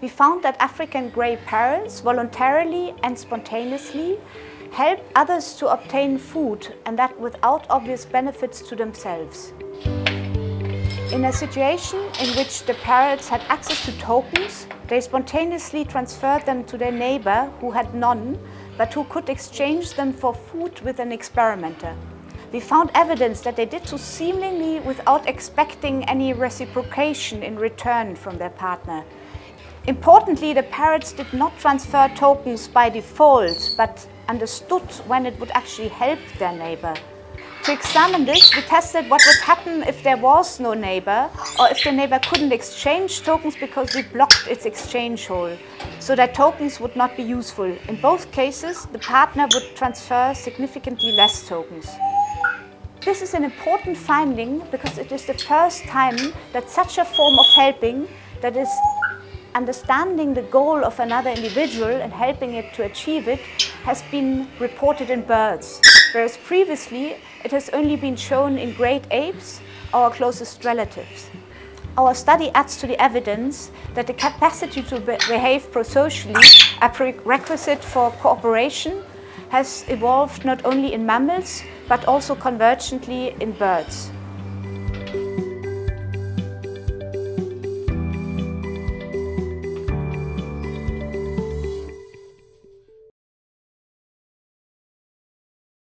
we found that African grey parrots voluntarily and spontaneously help others to obtain food and that without obvious benefits to themselves. In a situation in which the parrots had access to tokens, they spontaneously transferred them to their neighbor who had none, but who could exchange them for food with an experimenter. We found evidence that they did so seemingly without expecting any reciprocation in return from their partner. Importantly, the parrots did not transfer tokens by default, but understood when it would actually help their neighbor. To examine this, we tested what would happen if there was no neighbor or if the neighbor couldn't exchange tokens because we blocked its exchange hole, so that tokens would not be useful. In both cases, the partner would transfer significantly less tokens. This is an important finding because it is the first time that such a form of helping that is understanding the goal of another individual and helping it to achieve it has been reported in birds, whereas previously it has only been shown in great apes, our closest relatives. Our study adds to the evidence that the capacity to behave prosocially, a prerequisite for cooperation, has evolved not only in mammals but also convergently in birds.